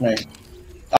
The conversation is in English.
Right.